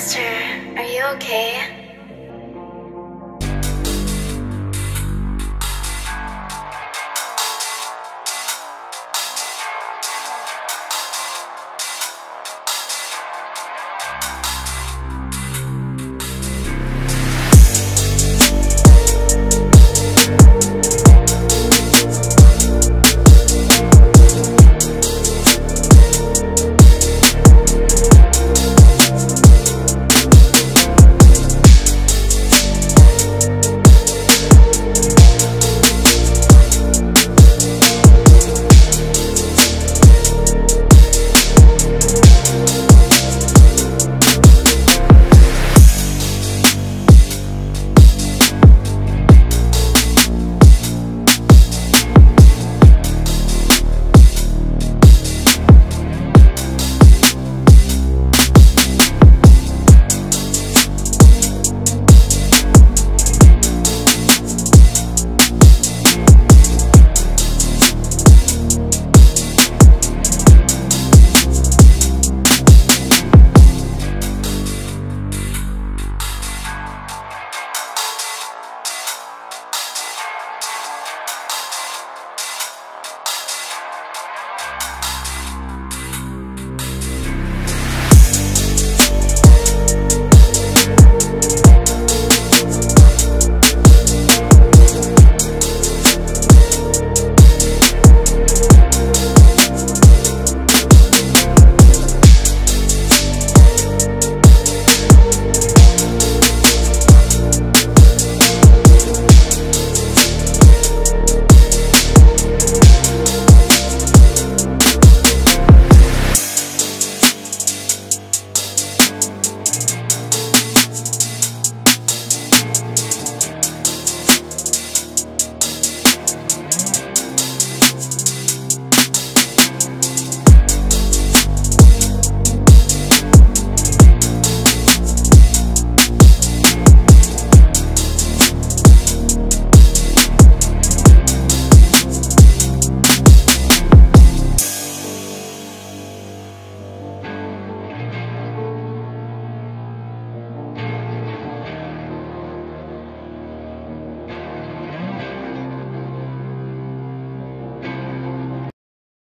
Master, are you okay?